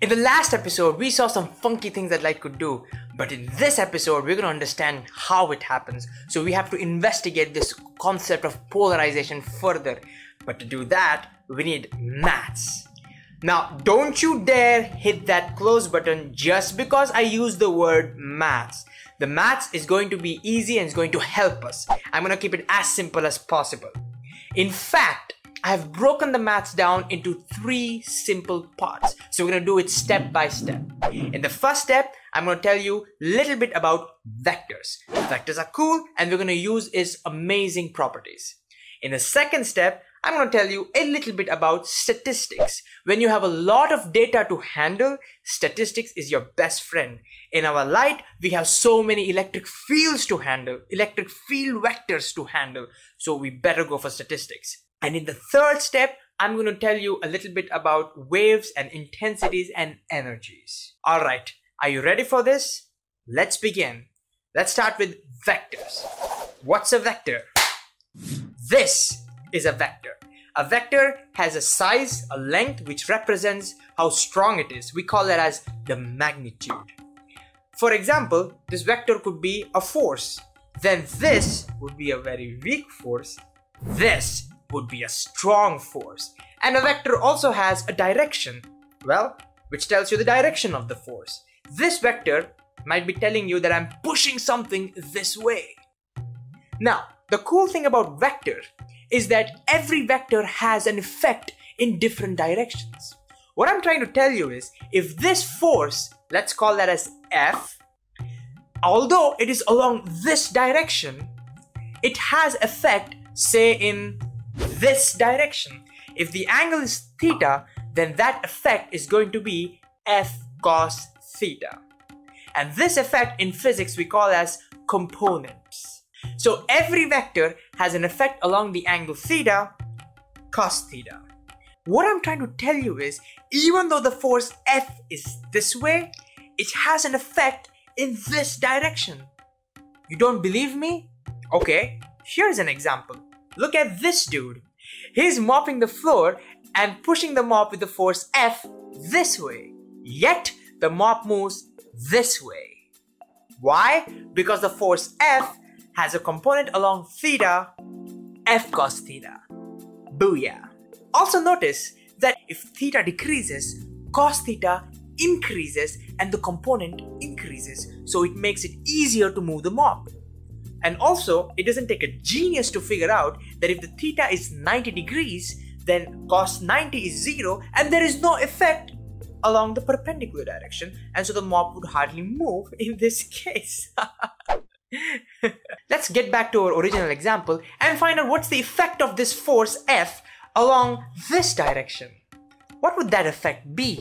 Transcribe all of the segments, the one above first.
In the last episode, we saw some funky things that light could do, but in this episode, we're gonna understand how it happens. So we have to investigate this concept of polarization further. But to do that, we need maths. Now, don't you dare hit that close button just because I use the word maths. The maths is going to be easy and it's going to help us. I'm gonna keep it as simple as possible. In fact, I have broken the maths down into three simple parts. So we're gonna do it step by step. In the first step, I'm gonna tell you a little bit about vectors. Vectors are cool and we're gonna use its amazing properties. In the second step, I'm going to tell you a little bit about statistics. When you have a lot of data to handle, statistics is your best friend. In our light, we have so many electric fields to handle, electric field vectors to handle, so we better go for statistics. And in the third step, I'm going to tell you a little bit about waves and intensities and energies. Alright, are you ready for this? Let's begin. Let's start with vectors. What's a vector? This is a vector. A vector has a size, a length, which represents how strong it is. We call that as the magnitude. For example, this vector could be a force. Then this would be a very weak force. This would be a strong force. And a vector also has a direction, well, which tells you the direction of the force. This vector might be telling you that I'm pushing something this way. Now, the cool thing about vector is that every vector has an effect in different directions. What I'm trying to tell you is if this force, let's call that as F, although it is along this direction, it has effect say in this direction. If the angle is theta, then that effect is going to be F cos theta. And this effect in physics we call as components. So every vector has an effect along the angle theta, cos theta. What I'm trying to tell you is, even though the force F is this way, it has an effect in this direction. You don't believe me? Okay, here's an example. Look at this dude. He's mopping the floor and pushing the mop with the force F this way. Yet, the mop moves this way. Why? Because the force F has a component along theta, F cos theta. Booyah. Also notice that if theta decreases, cos theta increases and the component increases. So it makes it easier to move the mop. And also, it doesn't take a genius to figure out that if the theta is 90 degrees, then cos 90 is 0 and there is no effect along the perpendicular direction and so the mop would hardly move in this case. Let's get back to our original example and find out what's the effect of this force F along this direction. What would that effect be?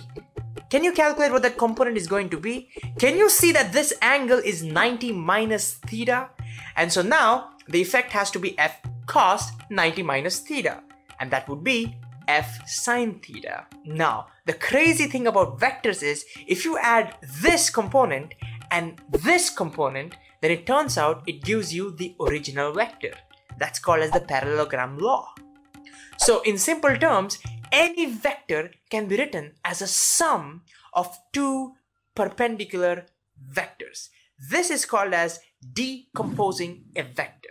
Can you calculate what that component is going to be? Can you see that this angle is 90 minus theta? And so now the effect has to be F cos 90 minus theta. And that would be F sine theta. Now, the crazy thing about vectors is if you add this component and this component, then it turns out it gives you the original vector. That's called as the parallelogram law. So in simple terms, any vector can be written as a sum of two perpendicular vectors. This is called as decomposing a vector.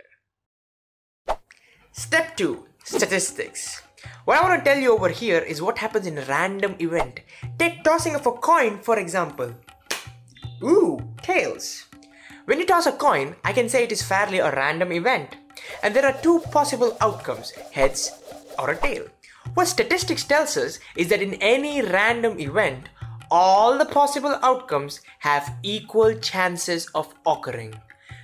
Step 2 Statistics. What I want to tell you over here is what happens in a random event. Take tossing of a coin for example. Ooh, tails. When you toss a coin, I can say it is fairly a random event. And there are two possible outcomes, heads or a tail. What statistics tells us is that in any random event, all the possible outcomes have equal chances of occurring.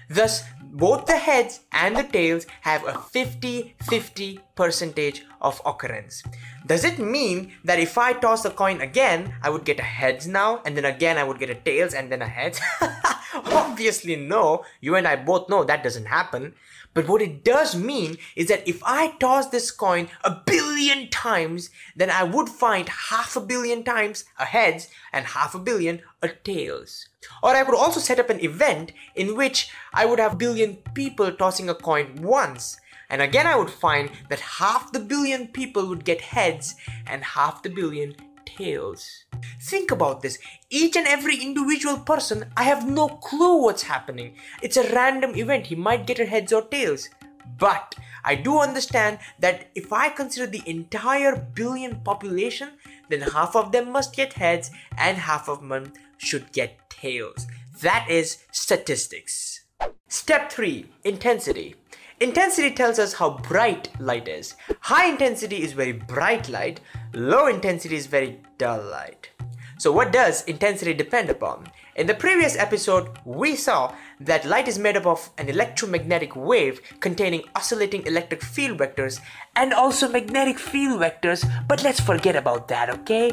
Thus, both the heads and the tails have a 50-50 percentage of occurrence. Does it mean that if I toss the coin again, I would get a heads now, and then again I would get a tails and then a heads? Obviously no, you and I both know that doesn't happen. But what it does mean is that if I toss this coin a billion times, then I would find half a billion times a heads and half a billion a tails. Or I could also set up an event in which I would have billion people tossing a coin once. And again I would find that half the billion people would get heads and half the billion tails. Think about this. Each and every individual person, I have no clue what's happening. It's a random event. He might get a heads or tails. But I do understand that if I consider the entire billion population, then half of them must get heads and half of them should get tails. That is statistics. Step 3 Intensity. Intensity tells us how bright light is. High intensity is very bright light, low intensity is very dull light. So, what does intensity depend upon? In the previous episode, we saw that light is made up of an electromagnetic wave containing oscillating electric field vectors and also magnetic field vectors, but let's forget about that, okay?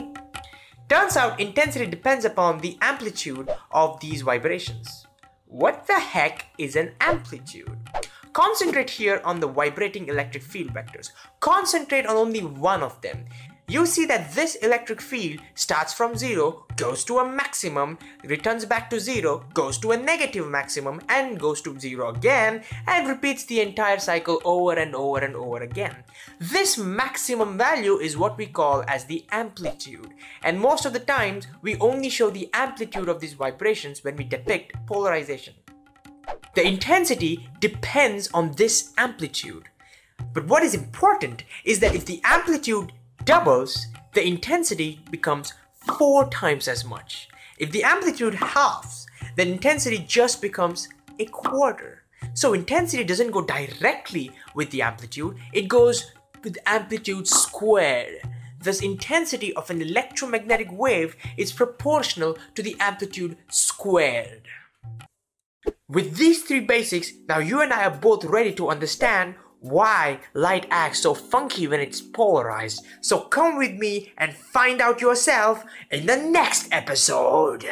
Turns out intensity depends upon the amplitude of these vibrations. What the heck is an amplitude? Concentrate here on the vibrating electric field vectors. Concentrate on only one of them. You see that this electric field starts from 0, goes to a maximum, returns back to 0, goes to a negative maximum, and goes to 0 again, and repeats the entire cycle over and over and over again. This maximum value is what we call as the amplitude, and most of the times we only show the amplitude of these vibrations when we depict polarization. The intensity depends on this amplitude. But what is important is that if the amplitude doubles, the intensity becomes four times as much. If the amplitude halves, then intensity just becomes a quarter. So intensity doesn't go directly with the amplitude, it goes with amplitude squared. Thus, intensity of an electromagnetic wave is proportional to the amplitude squared. With these three basics, now you and I are both ready to understand why light acts so funky when it's polarized. So come with me and find out yourself in the next episode.